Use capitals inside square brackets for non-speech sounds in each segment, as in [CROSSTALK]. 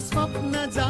स्वप्न जा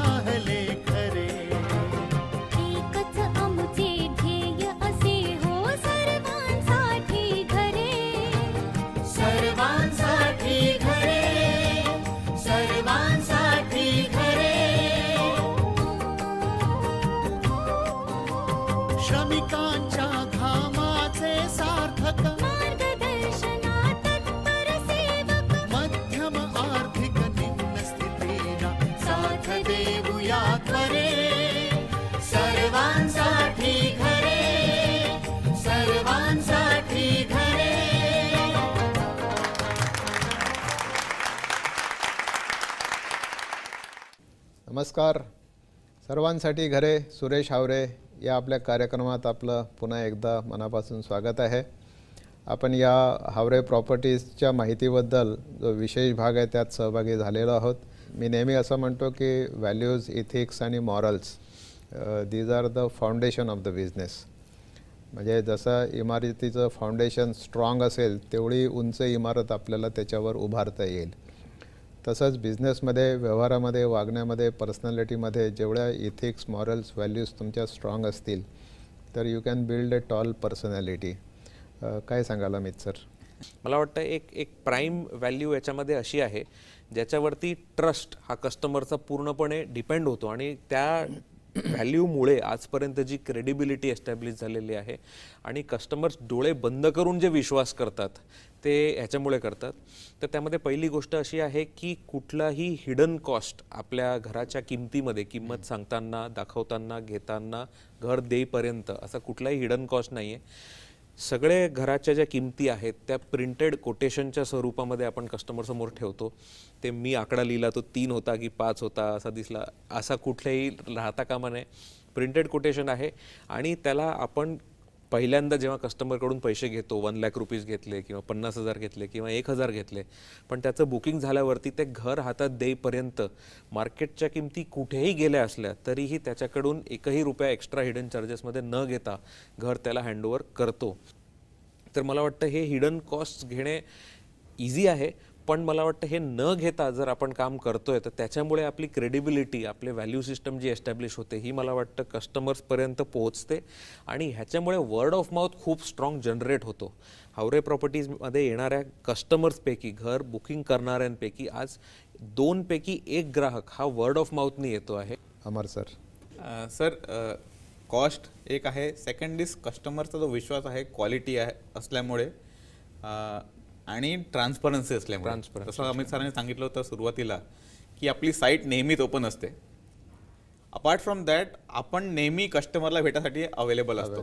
नमस्कार. सर्वांसाठी घरे सुरेश हावरे या आपल्या कार्यक्रमात आपलं पुन्हा एकदा मनापासून स्वागत आहे. आपण या हावरे प्रॉपर्टीजच्या माहितीबद्दल जो विशेष भाग आहे त्यात सहभागी झालेलो आहोत. मी नेहमी असं म्हणतो की व्हॅल्यूज इथिक्स आणि morals these are the foundation of the business म्हणजे जसं इमारतीचं फाउंडेशन स्ट्रॉंग असेल तेवढी उंच इमारत आपल्याला त्याच्यावर उभारता येईल. तसंच बिझनेसमध्ये व्यवहारामध्ये वागण्यामध्ये पर्सनॅलिटीमध्ये जेवढ्या इथिक्स मॉरल्स व्हॅल्यूज तुमच्या स्ट्रॉंग असतील तर you can build a tall personality काय सांगाल अमित सर मला वाटतं एक एक प्राईम व्हॅल्यू याच्यामध्ये अशी आहे ज्याच्यावरती ट्रस्ट हा कस्टमरचा पूर्णपणे डिपेंड होतो आणि त्या व्हॅल्यूमुळे आजपर्यंत जी क्रेडिबिलिटी एस्टॅब्लिश झालेली आहे आणि कस्टमर्स डोळे बंद करून जे विश्वास करतात ते ह्याच्यामुळे करतात. तर त्यामध्ये पहिली गोष्ट अशी आहे की कुठलाही हिडन कॉस्ट आपल्या घराच्या किमतीमध्ये किंमत सांगताना दाखवताना घेताना घर देईपर्यंत असा कुठलाही हिडन कॉस्ट नाही आहे सगळे घराच्या ज्या किमती आहेत त्या प्रिंटेड कोटेशनच्या स्वरूपामध्ये आपण कस्टमरसमोर ठेवतो. ते मी आकडा लिहिला तो तीन होता की पाच होता असा दिसला असा कुठल्याही राहता कामा नये. प्रिंटेड कोटेशन आहे आणि त्याला आपण पहिल्यांदा जेव्हा कस्टमरकडून पैसे घेतो वन लॅक रुपीज घेतले किंवा पन्नास हजार घेतले किंवा एक हजार घेतले पण त्याचं बुकिंग झाल्यावरती ते घर हातात देईपर्यंत मार्केटच्या किमती कुठेही गेल्या असल्या तरीही त्याच्याकडून एकही रुपया एक्स्ट्रा हिडन चार्जेसमध्ये न घेता घर त्याला हँडओव्हर करतो. तर मला वाटतं हे हिडन कॉस्ट घेणे इझी आहे पण मला वाटतं हे न घेता जर आपण काम करतोय तर त्याच्यामुळे आपली क्रेडिबिलिटी आपले व्हॅल्यू सिस्टम जी एस्टॅब्लिश होते ही मला वाटतं कस्टमर्सपर्यंत पोहोचते. आणि ह्याच्यामुळे वर्ड ऑफ माउथ खूप स्ट्रॉंग जनरेट होतो. हावरे प्रॉपर्टीजमध्ये येणाऱ्या कस्टमर्सपैकी घर बुकिंग करणाऱ्यांपैकी आज दोनपैकी एक ग्राहक हा वर्ड ऑफ माउथनी येतो आहे. अमर सर. सर कॉस्ट एक आहे. सेकंड इज कस्टमरचा जो विश्वास आहे क्वालिटी आहे असल्यामुळे आणि ट्रान्सपरन्सी असल्यामुळे. Transparency. जसं अमित सरांनी सांगितलं होतं सुरुवातीला की आपली साईट नेहमीच ओपन असते. अपार्ट फ्रॉम दॅट आपण नेहमी कस्टमरला भेटासाठी अवेलेबल असतो.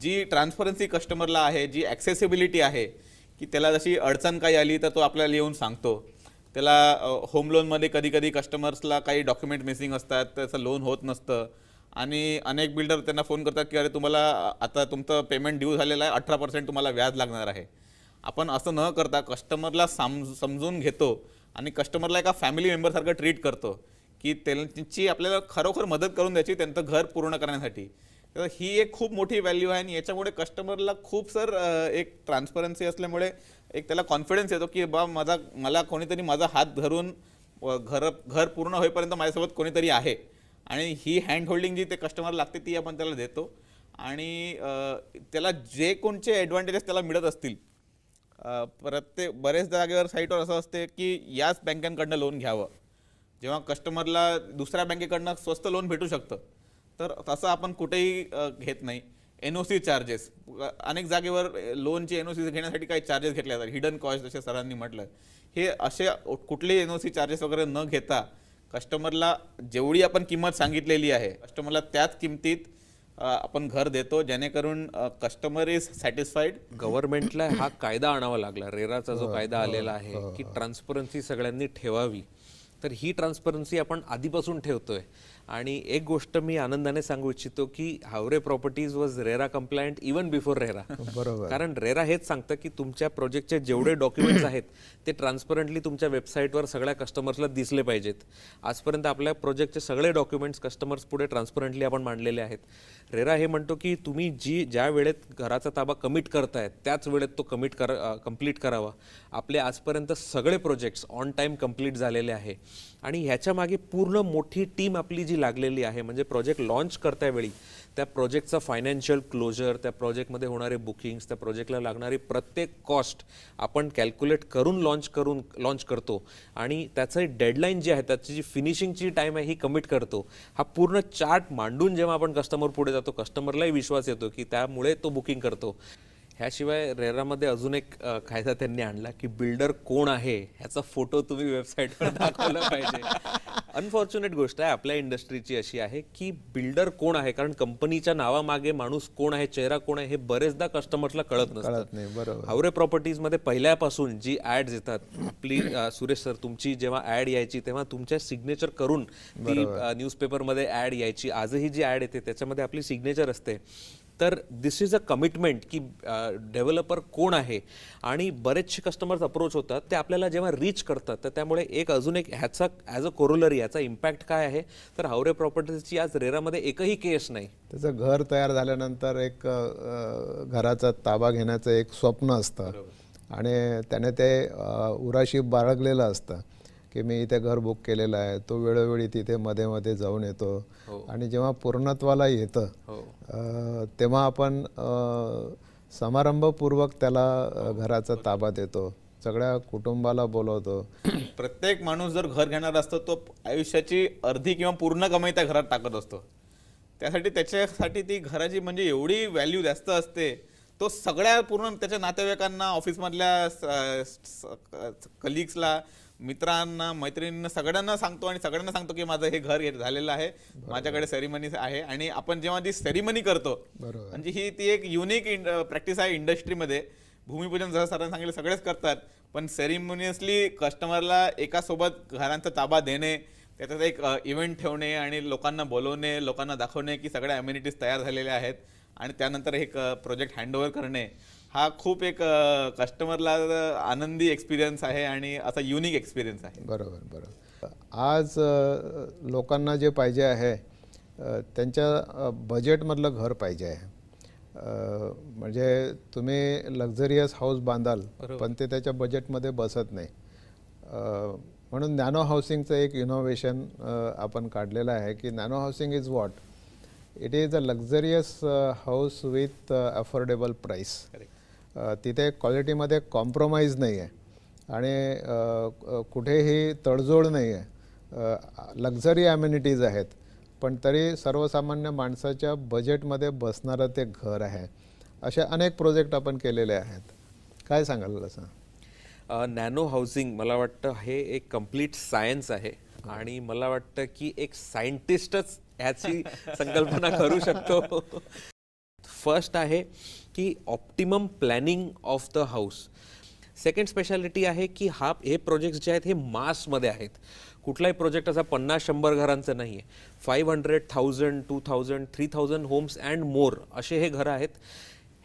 जी ट्रान्सपरन्सी कस्टमरला आहे जी ॲक्सेसिबिलिटी आहे की त्याला जशी अडचण काही आली तर तो आपल्याला येऊन सांगतो. त्याला होम लोनमध्ये कधी कधी कस्टमर्सला काही डॉक्युमेंट मिसिंग असतात त्याचं लोन होत नसतं. आणि अनेक बिल्डर त्यांना फोन करतात की अरे तुम्हाला आता तुमचं पेमेंट ड्यू झालेलं आहे अठरा पर्सेंट तुम्हाला व्याज लागणार आहे. आपण असं न करता कस्टमरला साम समजून घेतो आणि कस्टमरला एका फॅमिली मेंबरसारखं ट्रीट करतो की त्यांची आपल्याला खरोखर मदत करून द्यायची त्यांचं घर पूर्ण करण्यासाठी. तर ही एक खूप मोठी व्हॅल्यू आहे आणि याच्यामुळे कस्टमरला खूप सर एक ट्रान्सपरन्सी असल्यामुळे एक त्याला कॉन्फिडन्स येतो की बा माझा मला कोणीतरी माझा हात धरून घर घर पूर्ण होईपर्यंत माझ्यासोबत कोणीतरी आहे. आणि ही हँड होल्डिंग जी ते कस्टमर लागते ती आपण त्याला देतो. आणि त्याला जे कोणचे ॲडव्हान्टेजेस त्याला मिळत असतील प्रत्येक बरेच जागेवर साईटवर असं असते की याच बँकांकडनं लोन घ्यावं. जेव्हा कस्टमरला दुसऱ्या बँकेकडनं स्वस्त लोन भेटू शकतं. तर तसं आपण कुठेही घेत नाही. एन ओ सी चार्जेस अनेक जागेवर लोनचे एन ओ सी घेण्यासाठी काही चार्जेस घेतले जातात. हिडन कॉस्ट जसे सरांनी म्हटलं. हे असे कुठलेही एन ओ सी चार्जेस वगैरे न घेता कस्टमरला जेवढी आपण किंमत सांगितलेली आहे कस्टमरला त्याच किमतीत आपण घर देतो जेणेकरून कस्टमर इज सॅटिस्फाईड गव्हर्नमेंटला हा कायदा आणावा लागला. रेराचा जो कायदा आलेला आहे की ट्रान्सपरन्सी सगळ्यांनी ठेवावी. तर ही ट्रान्सपरन्सी आपण आधीपासून ठेवतोय. आणि एक गोष्ट मी आनंदाने सांगू इच्छितो की Haware properties was RERA compliant even before RERA. बरोबर. कारण रेरा हेच सांगतं की तुमच्या प्रोजेक्टचे जेवढे डॉक्युमेंट्स आहेत ते ट्रान्सपरंटली तुमच्या वेबसाईटवर सगळ्या कस्टमर्सला दिसले पाहिजेत. आजपर्यंत आपल्या प्रोजेक्टचे सगळे डॉक्युमेंट्स कस्टमर्स पुढे ट्रान्सपरंटली आपण मांडलेले आहेत. रेरा हे म्हणतो की तुम्ही जी ज्या वेळेत घराचा ताबा कमिट करताय त्याच वेळेत तो कमिट कर कंप्लीट करावा. आपले आजपर्यंत सगळे प्रोजेक्ट्स ऑन टाईम कंप्लीट झालेले आहे. आणि ह्याच्या मागे पूर्ण मोठी टीम आपली जी लागलेली आहे. म्हणजे प्रोजेक्ट लॉन्च करत्यावेळी त्या प्रोजेक्टचा फायनान्शियल क्लोजर त्या प्रोजेक्टमध्ये होणारे बुकिंग्स त्या प्रोजेक्टला लागणारी प्रत्येक कॉस्ट आपण कॅल्क्युलेट करून लॉन्च करून लॉन्च करतो. आणि त्याचं डेडलाईन जी आहे त्याची जी फिनिशिंगची टाईम आहे ही कमिट करतो. हा पूर्ण चार्ट मांडून जेव्हा आपण कस्टमर पुढे जातो कस्टमरलाही विश्वास येतो की त्यामुळे तो बुकिंग करतो. ह्याशिवाय रेरामध्ये अजून एक कायदा त्यांनी आणला की बिल्डर कोण आहे ह्याचा फोटो तुम्ही वेबसाईटवर [LAUGHS] दाखवला पाहिजे. अनफॉर्च्युनेट गोष्ट आहे आपल्या इंडस्ट्रीची अशी आहे की बिल्डर कोण आहे? कारण कंपनीच्या नावामागे माणूस कोण आहे चेहरा कोण आहे हे बरेचदा कस्टमरला कळत नसतं. बरोबर. हावरे प्रॉपर्टीजमध्ये पहिल्यापासून जी ॲड्स येतात आपली अ, सुरेश सर तुमची जेव्हा ॲड यायची तेव्हा तुमच्या सिग्नेचर करून ती न्यूजपेपरमध्ये ॲड यायची. आजही जी ॲड येते त्याच्यामध्ये आपली सिग्नेचर असते. तर दिस इज अ कमिटमेंट की डेव्हलपर कोण आहे? आणि बरेचसे कस्टमर्स अप्रोच होतात ते आपल्याला जेव्हा रीच करतात तर त्यामुळे एक अजून एक ह्याचा ॲज अ कोरोलरी याचा इम्पॅक्ट काय आहे? तर हावरे प्रॉपर्टीजची आज रेरामध्ये एकही केस नाही. त्याचं घर तयार झाल्यानंतर एक अ, घराचा ताबा घेण्याचं एक स्वप्न असतं. आणि त्याने ते उराशी बाळगलेलं असतं. की मी इथे घर बुक केलेलं आहे तो वेळोवेळी तिथे मध्ये मध्ये जाऊन येतो. आणि जेव्हा पूर्णत्वाला येतं अ, तेव्हा आपण समारंभपूर्वक त्याला घराचा ताबा देतो. सगळ्या कुटुंबाला बोलवतो. [CLEARS THROAT] प्रत्येक माणूस जर घर घेणार असतो तो आयुष्याची अर्धी किंवा पूर्ण कमाई त्या घरात टाकत असतो. त्यासाठी त्याच्यासाठी ती घराची म्हणजे एवढी व्हॅल्यू जास्त असते तो सगळ्या पूर्ण त्याच्या नातेवाईकांना ऑफिसमधल्या कलिग्सला मित्रांना मैत्रिणींना सगळ्यांना सांगतो आणि सगळ्यांना सांगतो की माझं हे घर हे झालेलं आहे. माझ्याकडे सेरिमनी आहे आणि आपण जेव्हा ती सेरिमनी करतो. म्हणजे ही ती एक युनिक प्रॅक्टिस आहे इंडस्ट्रीमध्ये भूमिपूजन जसं सरांनी सांगितलं सगळेच करतात. पण सेरिमोनियसली कस्टमरला एका सोबत घरांचा ताबा देणे त्याच्यात एक इव्हेंट ठेवणे आणि लोकांना बोलवणे लोकांना दाखवणे की सगळ्या अम्युनिटीज तयार झालेल्या आहेत. आणि त्यानंतर एक प्रोजेक्ट हँडओव्हर करणे. हा खूप एक कस्टमरला आनंदी एक्सपिरियन्स आहे आणि असा युनिक एक्सपिरियन्स आहे. बरोबर बरोबर. आज लोकांना जे पाहिजे आहे त्यांच्या बजेटमधलं घर पाहिजे आहे. म्हणजे तुम्ही लक्झरियस हाऊस बांधाल पण ते त्याच्या बजेटमध्ये बसत नाही. म्हणून नॅनो हाऊसिंगचं एक इनोव्हेशन आपण काढलेलं आहे की nano housing is what it is a luxurious house with affordable price तिथे क्वालिटीमध्ये कॉम्प्रोमाइज नाही आहे आणि कुठेही तडजोड नाही आहे लक्झरी ॲम्युनिटीज आहेत. पण तरी सर्वसामान्य माणसाच्या बजेटमध्ये बसणारं ते घर आहे. असे अनेक प्रोजेक्ट आपण केलेले आहेत. काय सांगाल असं? नॅनो हाऊसिंग मला वाटतं हे एक कंप्लीट सायन्स आहे. आणि मला वाटतं की एक सायंटिस्टच ह्याची [LAUGHS] संकल्पना करू शकतो. फर्स्ट आहे की optimum planning of the house second speciality आहे की हा हे प्रोजेक्ट्स जे आहेत हे मासमध्ये आहेत. कुठलाही प्रोजेक्ट असा पन्नास शंभर घरांचं नाही आहे five hundred thousand two thousand three thousand homes and more असे हे घरं आहेत.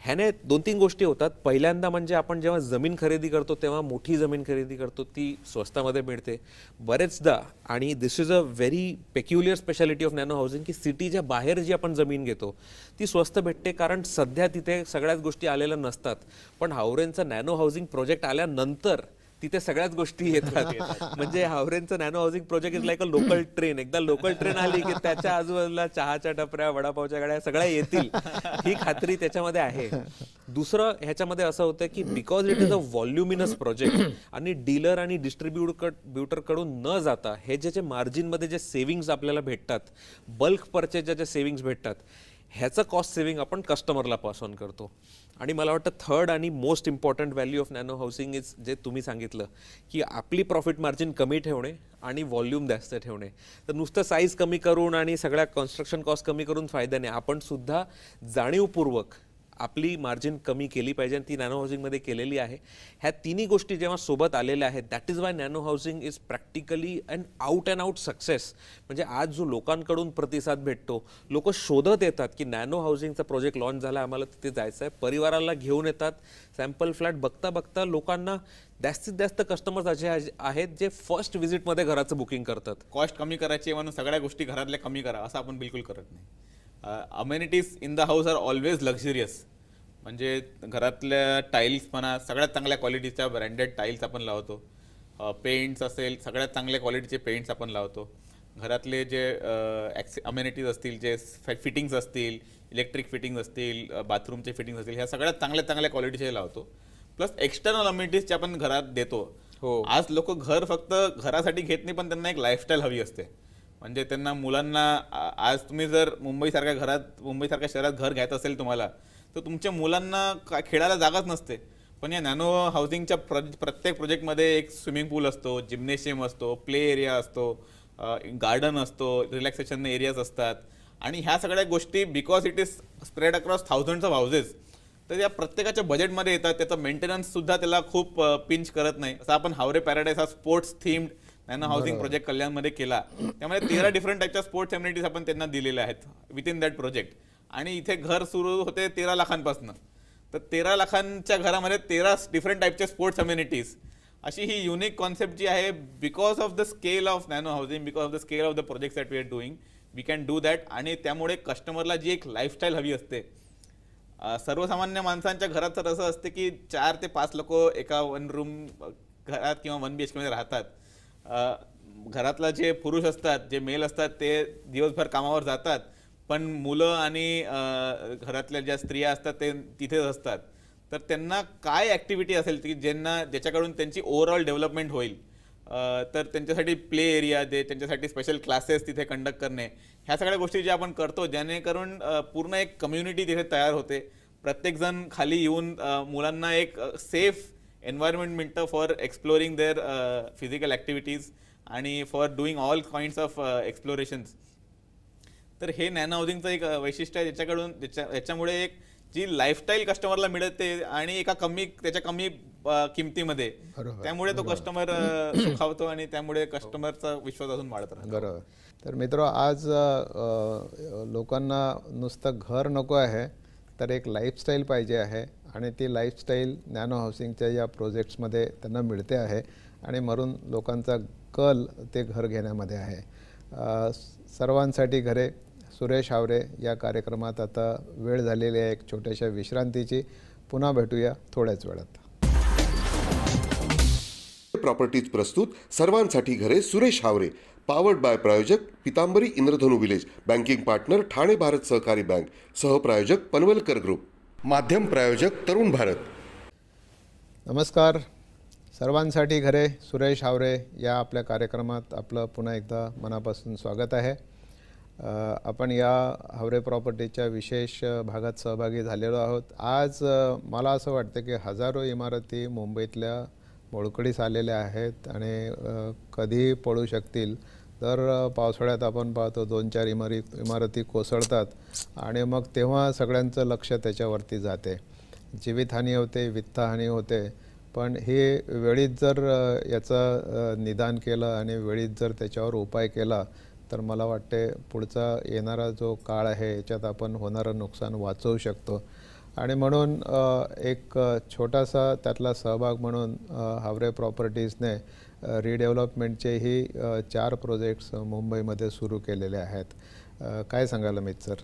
ह्याने दोन तीन गोष्टी होतात. पहिल्यांदा म्हणजे आपण जेव्हा जमीन खरेदी करतो तेव्हा मोठी जमीन खरेदी करतो ती स्वस्तामध्ये मिळते. बरेचदा आणि this is a very peculiar speciality of nano housing की सिटीच्या बाहेर जी आपण जमीन घेतो ती स्वस्त भेटते कारण सध्या तिथे सगळ्याच गोष्टी आलेल्या नसतात. पण हावरेंचं नॅनो हाऊसिंग प्रोजेक्ट आल्यानंतर तिथे सगळ्याच गोष्टी येतात. म्हणजे हावरेंचं nano housing project is like a local train एकदा लोकल ट्रेन आली की त्याच्या आजूबाजूला चहाच्या टपऱ्या वडापावच्या गाड्या सगळ्या येतील. ही खात्री त्याच्यामध्ये आहे. दुसरं ह्याच्यामध्ये असं होतं की because it is a voluminous project आणि डीलर आणि डिस्ट्रीब्युटरकडून न जाता हे जे जे मार्जिनमध्ये जे सेव्हिंग्स आपल्याला भेटतात बल्क परचेसच्या ज्या सेव्हिंग्स भेटतात ह्याचं कॉस्ट सेव्हिंग आपण कस्टमरला पास ऑन करतो. आणि मला वाटतं थर्ड आणि most important value of nano housing is जे तुम्ही सांगितलं की आपली प्रॉफिट मार्जिन कमी ठेवणे आणि व्हॉल्यूम जास्त ठेवणे. तर नुसतं साईज कमी करून आणि सगळ्या कन्स्ट्रक्शन कॉस्ट कमी करून फायदा नाही. आपण सुद्धा जाणीवपूर्वक आपली मार्जिन कमी केली पाहिजे आणि ती नॅनो हाऊसिंगमध्ये केलेली आहे. ह्या तिन्ही गोष्टी जेव्हा सोबत आलेल्या आहेत that is why nano housing is practically and out and out success म्हणजे आज जो लोकांकडून प्रतिसाद भेटतो लोक शोधत येतात की नॅनो हाऊसिंगचा प्रोजेक्ट लॉन्च झाला आम्हाला तिथे जायचं आहे. परिवाराला घेऊन येतात सॅम्पल फ्लॅट बघता बघता लोकांना जास्तीत जास्त कस्टमर्स असे आहेत जे फर्स्ट व्हिजिटमध्ये घराचं बुकिंग करतात. कॉस्ट कमी करायची म्हणून सगळ्या गोष्टी घरातल्या कमी करा असं आपण बिलकुल करत नाही. Amenities in the house are always luxurious म्हणजे घरातल्या टाईल्स म्हणा सगळ्यात चांगल्या क्वालिटीच्या ब्रँडेड टाईल्स आपण लावतो. पेंट्स असेल सगळ्यात चांगल्या क्वालिटीचे पेंट्स आपण लावतो. घरातले जे अम्युनिटीज असतील जे फिटिंग्स असतील इलेक्ट्रिक फिटिंग्स असतील बाथरूमचे फिटिंग्स असतील ह्या सगळ्यात चांगल्या चांगल्या क्वालिटीचे लावतो. प्लस एक्सटर्नल अम्युनिटीज जे आपण घरात देतो. हो. आज लोक घर फक्त घरासाठी घेत नाही पण त्यांना एक लाईफस्टाईल हवी असते. म्हणजे त्यांना मुलांना आज तुम्ही जर मुंबईसारख्या घरात मुंबईसारख्या शहरात घर घ्यायचं असेल तुम्हाला तर तुमच्या मुलांना का- खेळायला जागाच नसते. पण या नॅनो हाऊसिंगच्या प्र प्रत्येक प्रोजेक्टमध्ये एक स्विमिंग पूल असतो जिम्नेशियम असतो प्ले एरिया असतो गार्डन असतो रिलॅक्सेशन एरियाज असतात. आणि ह्या सगळ्या गोष्टी because it is spread across thousands of houses तर या प्रत्येकाच्या बजेटमध्ये येतात त्याचा मेंटेनन्ससुद्धा त्याला खूप पिंच करत नाही. असं आपण हावरे पॅराडाईज हा sports themed nano housing project कल्याणमध्ये केला. त्यामुळे तेरा डिफरंट टाईपच्या स्पोर्ट्स एम्युनिटीज आपण त्यांना दिलेल्या आहेत विथ इन दॅट प्रोजेक्ट आणि इथे घर सुरू होते तेरा लाखांपासून. तर तेरा लाखांच्या घरामध्ये तेरा डिफरंट टाईपच्या स्पोर्ट्स अम्युनिटीज अशी ही युनिक कॉन्सेप्ट जी आहे because of the scale of nano housing because of the scale of the project that we are doing we can do that आणि त्यामुळे कस्टमरला जी एक लाईफस्टाईल हवी असते. सर्वसामान्य माणसांच्या घरात तर असं असते की चार ते पाच लोक एका वन रूम घरात किंवा वन बी एच मध्ये राहतात. घरातला जे पुरुष असतात जे मेल असतात ते दिवसभर कामावर जातात. पण मुलं आणि घरातल्या ज्या स्त्रिया असतात ते तिथेच असतात. तर त्यांना काय ॲक्टिव्हिटी असेल की ज्यांना ज्याच्याकडून त्यांची ओव्हरऑल डेव्हलपमेंट होईल? तर त्यांच्यासाठी प्ले एरिया दे त्यांच्यासाठी स्पेशल क्लासेस तिथे कंडक्ट करणे ह्या सगळ्या गोष्टी ज्या आपण करतो जेणेकरून पूर्ण एक कम्युनिटी तिथे तयार होते. प्रत्येकजण खाली येऊन मुलांना एक सेफ एन्व्हायरमेंट मिळतं for exploring their physical activities आणि for doing all kinds of explorations तर हे नॅनो हाऊसिंगचं एक अ, वैशिष्ट्य आहे ज्याच्याकडून ज्याच्या याच्यामुळे एक जी लाईफस्टाईल कस्टमरला मिळते आणि एका कमी त्याच्या कमी अ, किमतीमध्ये. त्यामुळे तो कस्टमर सुखावतो आणि त्यामुळे कस्टमरचा विश्वास अजून वाढत बरोबर. तर मित्र आज लोकांना नुसतं घर नको आहे तर एक लाईफस्टाईल पाहिजे आहे. आणि ती लाईफस्टाईल नॅनो हाऊसिंगच्या या प्रोजेक्ट्समध्ये त्यांना मिळते आहे. आणि म्हणून लोकांचा कल ते घर घेण्यामध्ये आहे. सर्वांसाठी घरे सुरेश हावरे या कार्यक्रमात आता वेळ झालेली आहे एक छोट्याशा विश्रांतीची. पुन्हा भेटूया थोड्याच वेळात. प्रॉपर्टीज प्रस्तुत सर्वांसाठी घरे सुरेश हावरे. पावर्ड बाय प्रायोजक Pitambari Indradhanu village banking partner Thane Bharat Sahakari bank सहप्रायोजक पनवलकर group माध्यम प्रायोजक तरुण भारत. नमस्कार. सर्वांसाठी घरे सुरेश हावरे या आपल्या कार्यक्रमात आपलं पुन्हा एकदा मनापासून स्वागत आहे. आपण या हावरे प्रॉपर्टीच्या विशेष भागात सहभागी झालेलो आहोत. आज मला असं वाटतं की हजारो इमारती मुंबईतल्या मोडकळीस आलेल्या आहेत आणि कधी कधीही शकतील. तर पावसाळ्यात आपण पाहतो दोन चार इमारी इमारती कोसळतात आणि मग तेव्हा सगळ्यांचं लक्ष त्याच्यावरती जाते. जीवितहानी होते वित्तहानी होते. पण हे वेळीच जर याचं निदान केलं आणि वेळीच जर त्याच्यावर उपाय केला तर मला वाटते पुढचा येणारा जो काळ आहे याच्यात आपण होणारं नुकसान वाचवू शकतो. आणि म्हणून एक छोटासा त्यातला सहभाग म्हणून हावरे प्रॉपर्टीजने रिडेव्हलपमेंटचे ही चार प्रोजेक्ट्स मुंबईमध्ये सुरू केलेले आहेत. काय सांगाल अमित सर?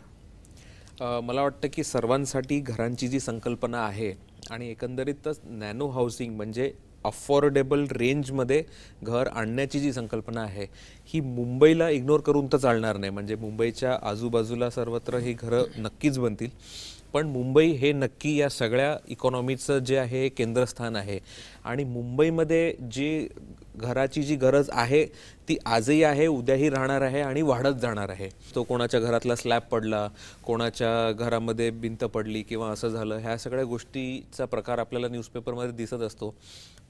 मला वाटतं की सर्वांसाठी घरांची जी संकल्पना आहे आणि एकंदरीतच नॅनो हाऊसिंग म्हणजे अफोर्डेबल रेंजमध्ये घर आणण्याची जी संकल्पना आहे ही मुंबईला इग्नोर करून तर चालणार नाही. म्हणजे मुंबईच्या आजूबाजूला सर्वत्र ही घरं नक्कीच बनतील. पण मुंबई हे नक्की या सगळ्या इकॉनॉमीचं जे आहे केंद्रस्थान आहे. आणि मुंबईमध्ये जी घराची जी गरज आहे ती आजही आहे उद्याही राहणार आहे आणि वाढत जाणार आहे. तो कोणाच्या घरातला स्लॅब पडला कोणाच्या घरामध्ये भिंत पडली किंवा असं झालं ह्या सगळ्या गोष्टीचा प्रकार आपल्याला न्यूजपेपरमध्ये दिसत असतो.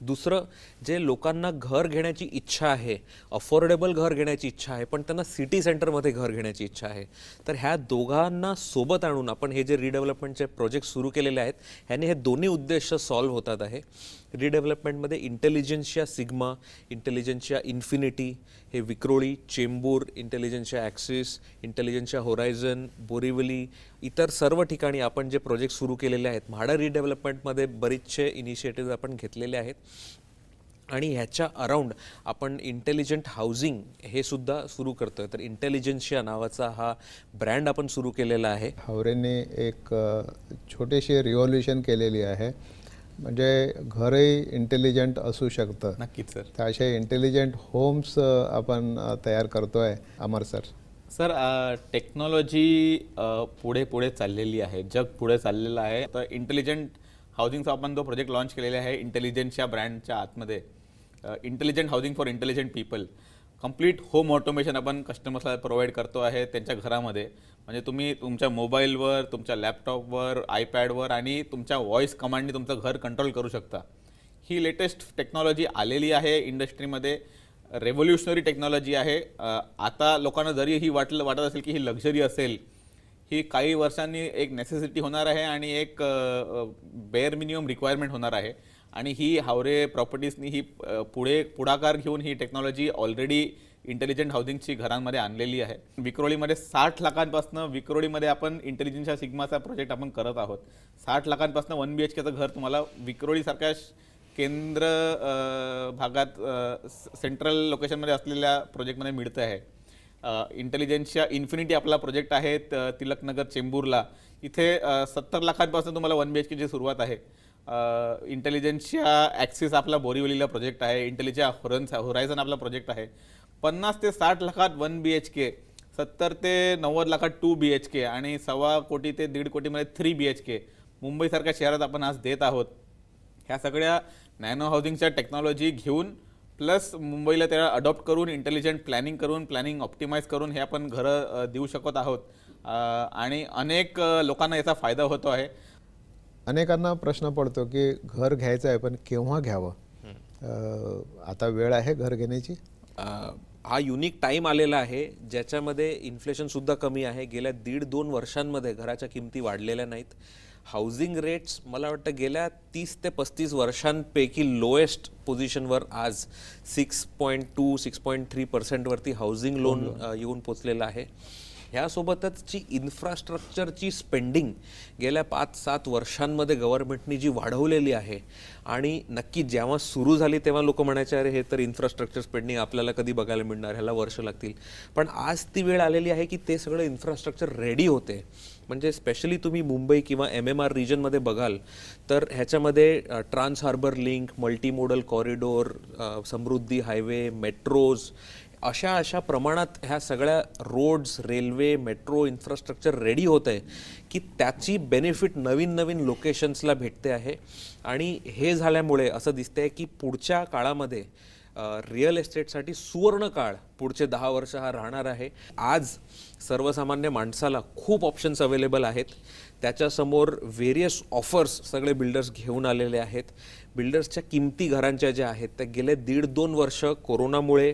दुसरं जे लोकांना घर घेण्याची इच्छा आहे अफोर्डेबल घर घेण्याची इच्छा आहे पण त्यांना सिटी सेंटरमध्ये घर घेण्याची इच्छा आहे तर ह्या दोघांना सोबत आणून आपण हे जे रिडेव्हलपमेंटचे प्रोजेक्ट सुरू केलेले आहेत ह्याने हे दोन्ही उद्देश सॉल्व्ह होतात आहे. रिडेव्हलपमेंटमध्ये इंटेलिजन्सच्या सिग्मा इंटेलिजन्सच्या इन्फिनिटी हे विक्रोळी चेंबूर इंटेलिजन्सच्या ॲक्सिस इंटेलिजन्सच्या होरायझन बोरिवली इतर सर्व ठिकाणी आपण जे प्रोजेक्ट सुरू केलेले आहेत म्हाडा रिडेव्हलपमेंटमध्ये बरेचसे इनिशिएटिव्ह आपण घेतलेले आहेत. आणि ह्याच्या अराउंड आपण इंटेलिजंट हाऊसिंग हे सुद्धा सुरू करतोय. तर इंटेलिजन्सिया नावाचा हा ब्रँड आपण सुरू केलेला आहे. हावरेने एक छोटेसे रिव्हॉल्युशन केलेली आहे. म्हणजे घरही इंटेलिजंट असू शकतं. नक्कीच सर. तर असे इंटेलिजंट होम्स आपण तयार करतोय अमर सर. सर टेक्नॉलॉजी पुढे पुढे चाललेली आहे. जग पुढे चाललेलं आहे. तर इंटेलिजंट हाऊसिंगचा आपण जो प्रोजेक्ट लॉन्च केलेला आहे इंटेलिजंटच्या ब्रँडच्या आतमध्ये intelligent housing for intelligent people complete home automation आपण कस्टमर्सला प्रोव्हाइड करतो आहे त्यांच्या घरामध्ये. म्हणजे तुम्ही तुमच्या मोबाईलवर तुमच्या लॅपटॉपवर आयपॅडवर आणि तुमच्या व्हॉइस कमांडने तुमचं घर कंट्रोल करू शकता. ही लेटेस्ट टेक्नॉलॉजी आलेली आहे इंडस्ट्रीमध्ये रेव्होल्युशनरी टेक्नॉलॉजी आहे. आता लोकांना जरी ही वाटलं वाटत असेल की ही लक्झरी असेल ही काही वर्षांनी एक नेसेसिटी होणार आहे आणि एक बेअर मिनिमम रिक्वायरमेंट होणार आहे. आणि ही हावरे प्रॉपर्टीजनी ही पुढे पुढाकार घेऊन ही टेक्नॉलॉजी ऑलरेडी इंटेलिजंट हाऊसिंगची घरांमध्ये आणलेली आहे. विक्रोळीमध्ये साठ लाखांपासून विक्रोळीमध्ये आपण इंटेलिजन्सच्या सिग्माचा प्रोजेक्ट आपण करत आहोत. साठ लाखांपासून वन बी एच केचं घर तुम्हाला विक्रोळीसारख्या केंद्र भागात सेंट्रल लोकेशनमध्ये असलेल्या प्रोजेक्टमध्ये मिळतं आहे. इंटेलिजन्सच्या इन्फिनिटी आपला प्रोजेक्ट आहे त- तिलकनगर चेंबूरला. इथे सत्तर लाखांपासून तुम्हाला वन बी एच केची सुरुवात आहे. इंटेलिजन्सच्या ॲक्सिस आपला बोरिवलीला प्रोजेक्ट आहे इंटेलिजच्या होरन्स होरायझन आपला प्रोजेक्ट आहे. पन्नास ते साठ लाखात वन बी एच के सत्तर ते नव्वद लाखात टू बी एच के आणि सव्वा कोटी ते दीड कोटीमध्ये थ्री बी एच के मुंबईसारख्या शहरात आपण आज देत आहोत. ह्या सगळ्या नॅनो हाऊसिंगच्या टेक्नॉलॉजी घेऊन प्लस मुंबईला त्याला अडॉप्ट करून इंटेलिजंट प्लॅनिंग करून प्लॅनिंग ऑप्टिमाइज करून हे आपण घरं देऊ शकत आहोत. आणि अनेक लोकांना याचा फायदा होतो आहे. अनेकांना प्रश्न पडतो की घर घ्यायचं आहे पण केव्हा घ्यावं? आता वेळ आहे घर घेण्याची? हा युनिक टाईम आलेला आहे ज्याच्यामध्ये इन्फ्लेशन सुद्धा कमी आहे. गेल्या दीड दोन वर्षांमध्ये घराच्या किमती वाढलेल्या नाहीत. हाऊसिंग रेट्स मला वाटतं गेल्या तीस ते पस्तीस वर्षांपैकी लोएस्ट पोझिशनवर आज six point two six point three पर्सेंटवरती housing loan येऊन पोचलेलं आहे. ह्यासोबतच जी इन्फ्रास्ट्रक्चरची स्पेंडिंग गेल्या पाच सात वर्षांमध्ये गव्हर्नमेंटनी जी वाढवलेली आहे आणि नक्की जेव्हा सुरू झाली तेव्हा लोक म्हणायचे अरे हे तर इन्फ्रास्ट्रक्चर स्पेंडिंग आपल्याला कधी बघायला मिळणार? ह्याला वर्ष लागतील. पण आज ती वेळ आलेली आहे की ते सगळं इन्फ्रास्ट्रक्चर रेडी होते. म्हणजे स्पेशली तुम्ही मुंबई किंवा एम एम आर रिजनमध्ये बघाल तर ह्याच्यामध्ये trans harbour link multimodal corridor Samruddhi highway metros अशा अशा प्रमाणात ह्या सगळ्या roads railway metro infrastructure ready होत आहे की त्याची बेनिफिट नवीन नवीन लोकेशन्सला भेटते आहे. आणि हे झाल्यामुळे असं दिसतंय की पुढच्या काळामध्ये रिअल एस्टेटसाठी सुवर्ण काळ पुढचे दहा वर्ष हा राहणार आहे. आज सर्वसामान्य माणसाला खूप ऑप्शन्स अवेलेबल आहेत. त्याच्यासमोर व्हेरियस ऑफर्स सगळे बिल्डर्स घेऊन आलेले आहेत. बिल्डर्सच्या किमती घरांच्या ज्या आहेत त्या गेले दीड दोन वर्ष कोरोनामुळे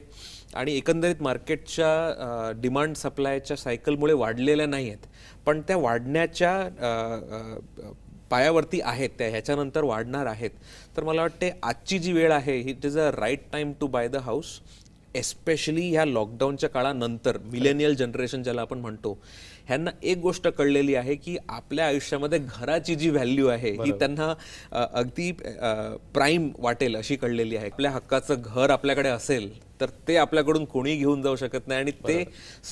आणि एकंदरीत मार्केटच्या डिमांड सप्लायच्या सायकलमुळे वाढलेल्या नाही आहेत पण त्या वाढण्याच्या पायावरती आहेत त्या ह्याच्यानंतर वाढणार आहेत. तर मला वाटते आजची जी वेळ आहे it is a right time to buy the house especially ह्या लॉकडाऊनच्या काळानंतर मिलेनियल जनरेशन ज्याला आपण म्हणतो. ह्यांना एक गोष्ट कळलेली आहे की आपल्या आयुष्यामध्ये घराची जी व्हॅल्यू आहे ही त्यांना अगदी प्राईम वाटेल अशी कळलेली आहे. आपल्या हक्काचं घर आपल्याकडे असेल तर ते आपल्याकडून कोणी घेऊन जाऊ शकत नाही आणि ते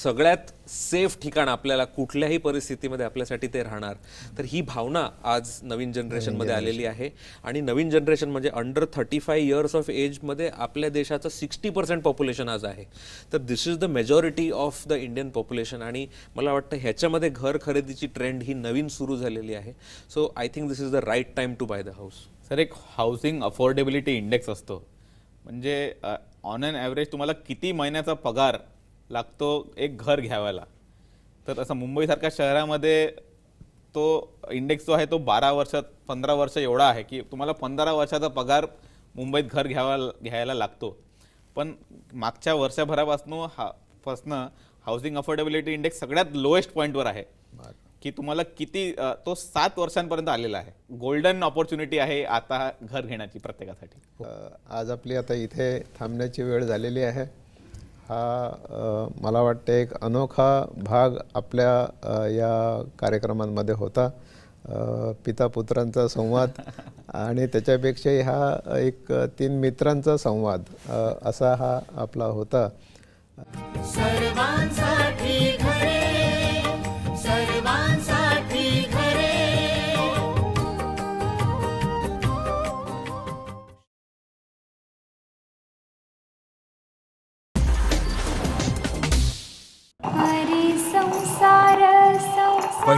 सगळ्यात सेफ ठिकाण आपल्याला कुठल्याही परिस्थितीमध्ये आपल्यासाठी ते राहणार. तर ही भावना आज नवीन जनरेशनमध्ये आलेली आहे. आणि नवीन जनरेशन म्हणजे under thirty five years of एजमध्ये आपल्या देशाचं सिक्स्टी पर्सेंट पॉप्युलेशन आज आहे. तर this is the majority of the Indian population आणि मला वाटतं ह्याच्यामध्ये घर खरेदीची ट्रेंड ही नवीन सुरू झालेली आहे. So I think this is the right time to buy the house sir एक हाऊसिंग अफोर्डेबिलिटी इंडेक्स असतो. म्हणजे ऑन अन ॲव्हरेज तुम्हाला किती महिन्याचा पगार लागतो एक घर घ्यावायला? तर असं मुंबईसारख्या शहरामध्ये तो इंडेक्स जो आहे तो बारा वर्षात पंधरा वर्ष एवढा आहे की तुम्हाला पंधरा वर्षाचा पगार मुंबईत घर घ्यावा घ्यायला लागतो. पण मागच्या वर्षभरापासून हा पासनं हाऊसिंग अफोर्डेबिलिटी इंडेक्स सगळ्यात लोएस्ट पॉईंटवर आहे. की तुम्हाला किती अ, तो सात वर्षांपर्यंत आलेला आहे. गोल्डन ऑपॉर्च्युनिटी आहे आता घर घेण्याची प्रत्येकासाठी. अ, आज आपली आता इथे थांबण्याची वेळ झालेली आहे. हा अ, मला वाटते एक अनोखा भाग आपल्या अ, या कार्यक्रमांमध्ये होता. अ, पिता पुत्रांचा संवाद [LAUGHS] आणि त्याच्यापेक्षाही हा एक तीन मित्रांचा संवाद अ, असा हा आपला होता. सर्वांसाठी